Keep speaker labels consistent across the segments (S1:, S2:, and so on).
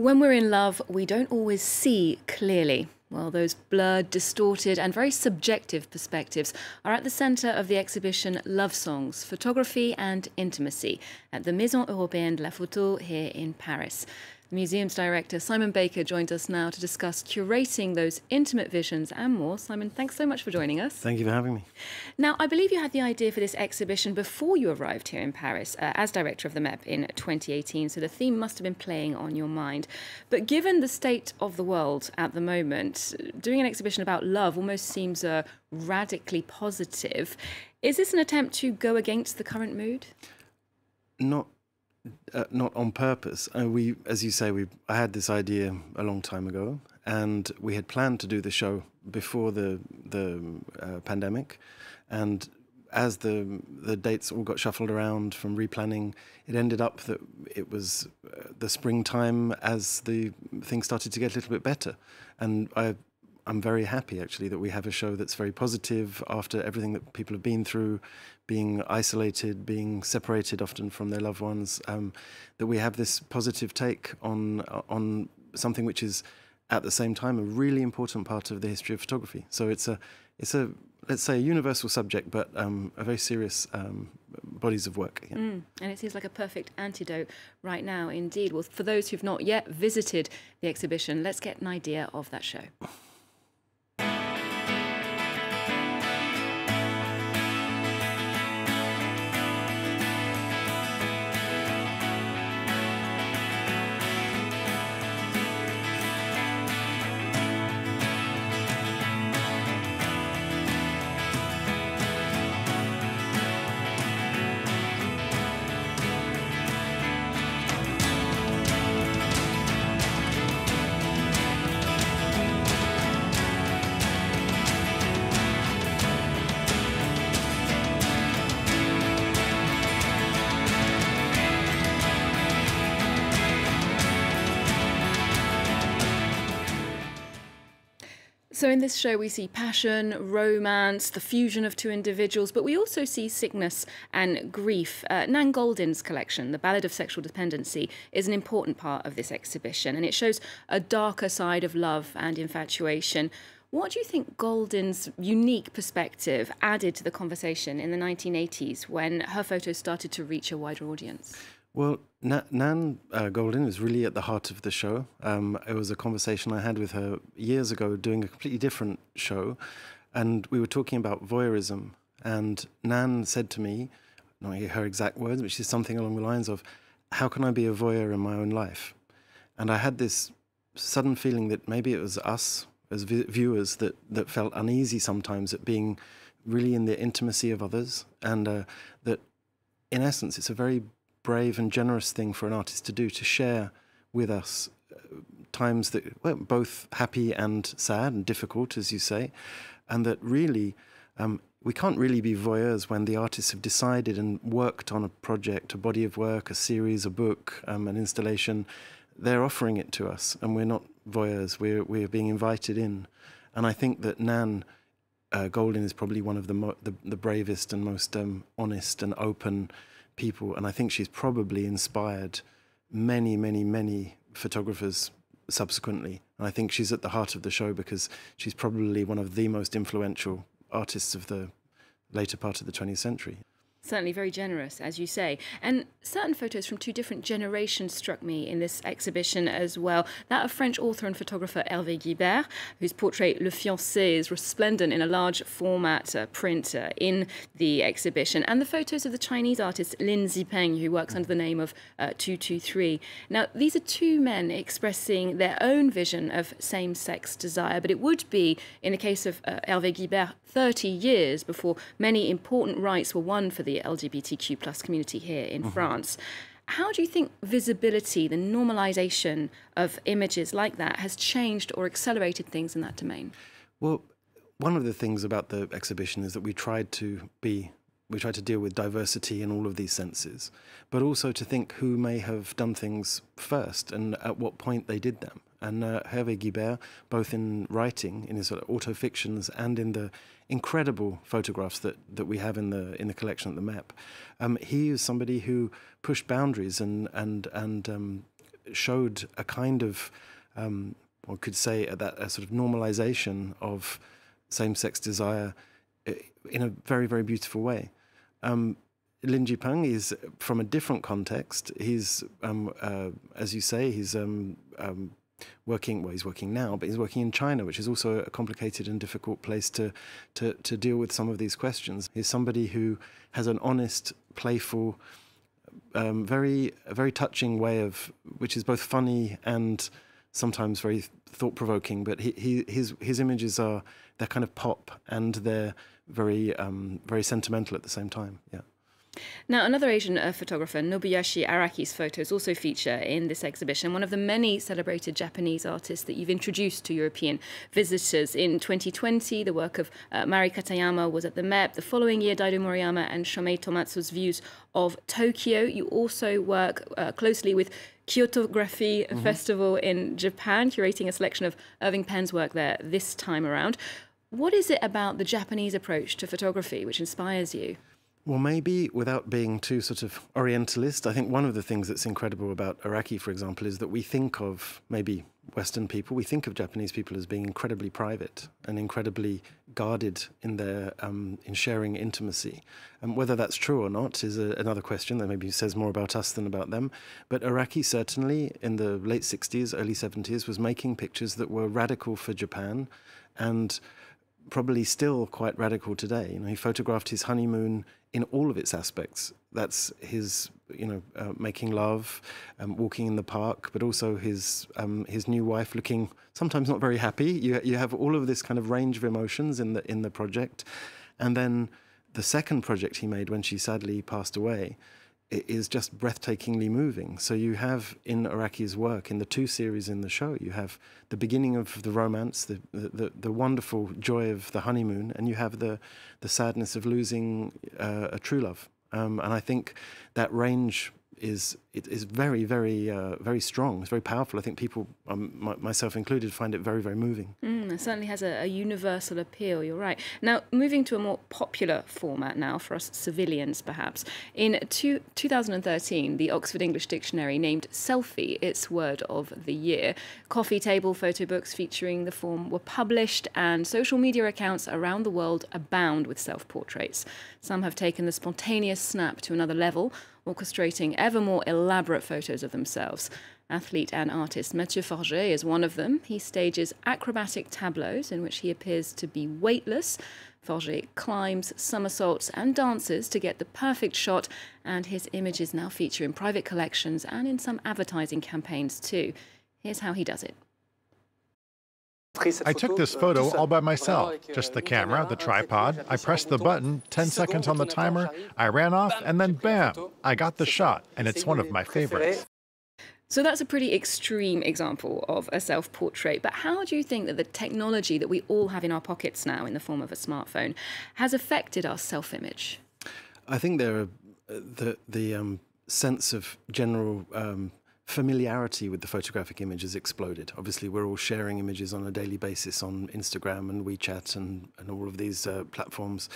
S1: When we're in love, we don't always see clearly. Well, those blurred, distorted, and very subjective perspectives are at the centre of the exhibition Love Songs Photography and Intimacy at the Maison Européenne de la Photo here in Paris. The museum's director, Simon Baker, joins us now to discuss curating those intimate visions and more. Simon, thanks so much for joining us.
S2: Thank you for having me.
S1: Now, I believe you had the idea for this exhibition before you arrived here in Paris uh, as director of the MEP in 2018, so the theme must have been playing on your mind. But given the state of the world at the moment, doing an exhibition about love almost seems uh, radically positive. Is this an attempt to go against the current mood?
S2: Not uh, not on purpose. Uh, we, as you say, we I had this idea a long time ago, and we had planned to do the show before the the uh, pandemic, and as the the dates all got shuffled around from replanning, it ended up that it was uh, the springtime as the things started to get a little bit better, and I I'm very happy actually that we have a show that's very positive after everything that people have been through, being isolated, being separated often from their loved ones. Um, that we have this positive take on on something which is at the same time a really important part of the history of photography. So it's a it's a let's say a universal subject, but um, a very serious um, bodies of work.
S1: Yeah. Mm, and it seems like a perfect antidote right now, indeed. Well, for those who've not yet visited the exhibition, let's get an idea of that show. So, in this show, we see passion, romance, the fusion of two individuals, but we also see sickness and grief. Uh, Nan Goldin's collection, The Ballad of Sexual Dependency, is an important part of this exhibition, and it shows a darker side of love and infatuation. What do you think Goldin's unique perspective added to the conversation in the 1980s when her photos started to reach a wider audience?
S2: Well, Nan uh, Goldin is really at the heart of the show. Um, it was a conversation I had with her years ago doing a completely different show, and we were talking about voyeurism. And Nan said to me, not her exact words, but she's something along the lines of, How can I be a voyeur in my own life? And I had this sudden feeling that maybe it was us as viewers that, that felt uneasy sometimes at being really in the intimacy of others, and uh, that in essence it's a very brave and generous thing for an artist to do to share with us uh, times that were both happy and sad and difficult, as you say, and that really um, we can't really be voyeurs when the artists have decided and worked on a project, a body of work, a series, a book, um, an installation. They're offering it to us, and we're not voyeurs. We're we're being invited in, and I think that Nan. Uh, Goldin is probably one of the, the, the bravest and most um, honest and open people, and I think she's probably inspired many, many, many photographers subsequently. And I think she's at the heart of the show because she's probably one of the most influential artists of the later part of the 20th century.
S1: Certainly very generous, as you say. And certain photos from two different generations struck me in this exhibition as well. That of French author and photographer Hervé Guibert, whose portrait Le Fiancé is resplendent in a large format uh, print uh, in the exhibition, and the photos of the Chinese artist Lin Zhipeng, who works under the name of uh, 223. Now, these are two men expressing their own vision of same sex desire, but it would be, in the case of uh, Hervé Guibert, 30 years before many important rights were won for the LGBTQ plus community here in mm-hmm. France. How do you think visibility, the normalization of images like that, has changed or accelerated things in that domain?
S2: Well, one of the things about the exhibition is that we tried to be we tried to deal with diversity in all of these senses, but also to think who may have done things first and at what point they did them. And uh, Hervé Guibert, both in writing, in his sort of autofictions, and in the incredible photographs that, that we have in the in the collection at the MEP, um, he is somebody who pushed boundaries and and and um, showed a kind of, um, one could say, that a sort of normalization of same-sex desire in a very, very beautiful way. Um, Lin Zhipeng is from a different context. He's, um, uh, as you say, he's um, um, working. Well, he's working now, but he's working in China, which is also a complicated and difficult place to to, to deal with some of these questions. He's somebody who has an honest, playful, um, very very touching way of, which is both funny and sometimes very thought provoking. But he, he, his his images are they're kind of pop and they're very um, very sentimental at the same time. Yeah.
S1: Now, another Asian uh, photographer, Nobuyoshi Araki's photos also feature in this exhibition, one of the many celebrated Japanese artists that you've introduced to European visitors. In 2020, the work of uh, Mari Katayama was at the MEP. The following year, Daido Moriyama and Shomei Tomatsu's views of Tokyo. You also work uh, closely with Kyotographie mm-hmm. Festival in Japan, curating a selection of Irving Penn's work there this time around. What is it about the Japanese approach to photography which inspires you?
S2: Well, maybe without being too sort of Orientalist, I think one of the things that's incredible about Araki, for example, is that we think of maybe Western people, we think of Japanese people as being incredibly private and incredibly guarded in their um, in sharing intimacy. And whether that's true or not is a, another question that maybe says more about us than about them. But Araki certainly in the late 60s, early 70s was making pictures that were radical for Japan and probably still quite radical today. You know, he photographed his honeymoon in all of its aspects. That's his, you know, uh, making love, um, walking in the park, but also his um, his new wife looking sometimes not very happy. You you have all of this kind of range of emotions in the in the project, and then the second project he made when she sadly passed away is just breathtakingly moving. So you have in Araki's work, in the two series in the show, you have the beginning of the romance, the the, the wonderful joy of the honeymoon, and you have the the sadness of losing uh, a true love. Um, and I think that range is it is very very uh, very strong. It's very powerful. I think people, um, my, myself included, find it very very moving.
S1: Mm, it certainly has a, a, universal appeal. You're right. Now moving to a more popular format now for us civilians, perhaps. In two, 2013, the Oxford English Dictionary named selfie its word of the year. Coffee table photo books featuring the form were published, and social media accounts around the world abound with self portraits. Some have taken the spontaneous snap to another level orchestrating ever more elaborate photos of themselves. Athlete and artist Mathieu Forget is one of them. He stages acrobatic tableaus in which he appears to be weightless. Forget climbs, somersaults, and dances to get the perfect shot, and his images now feature in private collections and in some advertising campaigns too. Here's how he does it.
S3: I took this photo all by myself, just the camera, the tripod. I pressed the button, 10 seconds on the timer, I ran off, and then bam, I got the shot, and it's one of my favorites.
S1: So that's a pretty extreme example of a self portrait. But how do you think that the technology that we all have in our pockets now, in the form of a smartphone, has affected our self image?
S2: I think there are uh, the, the um, sense of general um, familiarity with the photographic image has exploded. Obviously, we're all sharing images on a daily basis on Instagram and WeChat and, and all of these uh, platforms,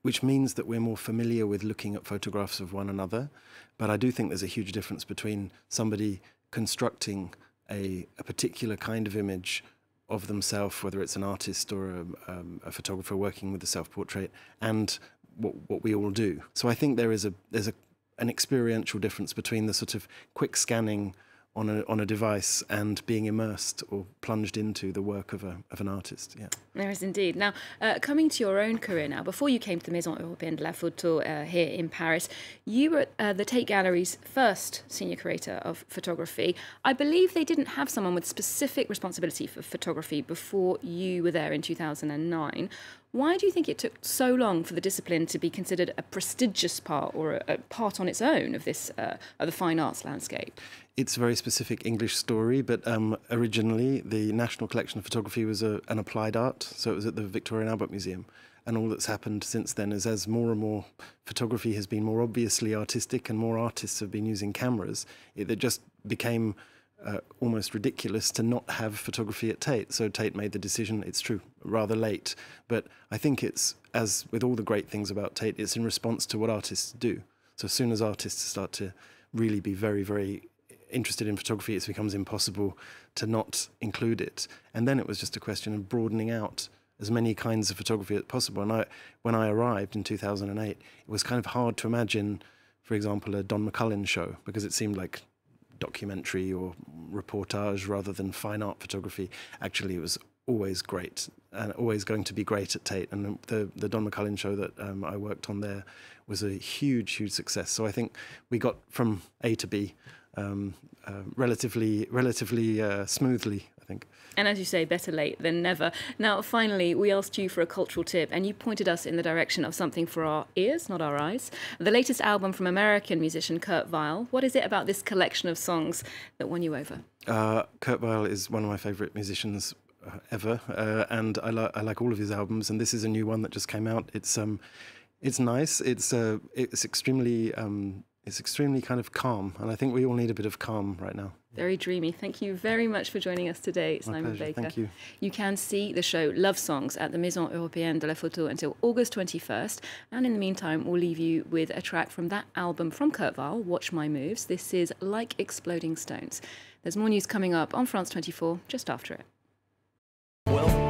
S2: which means that we're more familiar with looking at photographs of one another. But I do think there's a huge difference between somebody constructing a, a particular kind of image of themselves, whether it's an artist or a, um, a photographer working with a self-portrait, and what, what we all do. So I think there is a there's a an experiential difference between the sort of quick scanning on a, on a device and being immersed or plunged into the work of, a, of an artist. Yeah.
S1: There is indeed. Now, uh, coming to your own career now, before you came to the Maison Européenne de la Photo uh, here in Paris, you were uh, the Tate Gallery's first senior curator of photography. I believe they didn't have someone with specific responsibility for photography before you were there in 2009. Why do you think it took so long for the discipline to be considered a prestigious part or a, a part on its own of this uh, of the fine arts landscape?
S2: It's a very specific English story, but um, originally the National Collection of Photography was a, an applied art, so it was at the Victoria and Albert Museum. And all that's happened since then is as more and more photography has been more obviously artistic and more artists have been using cameras, it, it just became uh, almost ridiculous to not have photography at Tate. So Tate made the decision, it's true, rather late. But I think it's, as with all the great things about Tate, it's in response to what artists do. So as soon as artists start to really be very, very interested in photography, it becomes impossible to not include it. And then it was just a question of broadening out as many kinds of photography as possible. And I, when I arrived in 2008, it was kind of hard to imagine, for example, a Don McCullin show because it seemed like documentary or reportage rather than fine art photography. Actually, it was always great and always going to be great at Tate. And the the Don McCullin show that um, I worked on there was a huge, huge success. So I think we got from A to B um, uh, relatively relatively uh, smoothly. Think.
S1: And as you say, better late than never. Now, finally, we asked you for a cultural tip, and you pointed us in the direction of something for our ears, not our eyes. The latest album from American musician Kurt Vile. What is it about this collection of songs that won you over?
S2: Uh, Kurt Vile is one of my favourite musicians uh, ever, uh, and I, li- I like all of his albums. And this is a new one that just came out. It's um, it's nice. It's uh, it's extremely um, it's extremely kind of calm, and I think we all need a bit of calm right now.
S1: Very dreamy. Thank you very much for joining us today,
S2: My
S1: Simon
S2: pleasure.
S1: Baker.
S2: Thank you.
S1: You can see the show Love Songs at the Maison Européenne de la Photo until August 21st. And in the meantime, we'll leave you with a track from that album from Kurt Vile, Watch My Moves. This is Like Exploding Stones. There's more news coming up on France 24 just after it.
S4: Well,